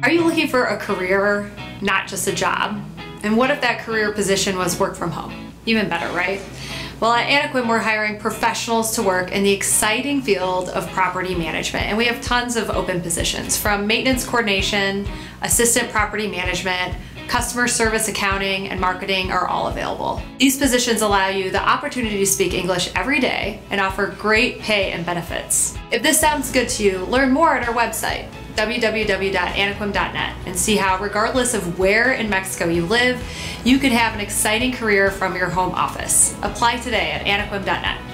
Are you looking for a career, not just a job? And what if that career position was work from home? Even better, right? Well, at Anequim, we're hiring professionals to work in the exciting field of property management, and we have tons of open positions from maintenance coordination, assistant property management, customer service accounting, and marketing are all available. These positions allow you the opportunity to speak English every day and offer great pay and benefits. If this sounds good to you, learn more at our website, www.anequim.net and see how regardless of where in Mexico you live, you can have an exciting career from your home office. Apply today at anequim.net.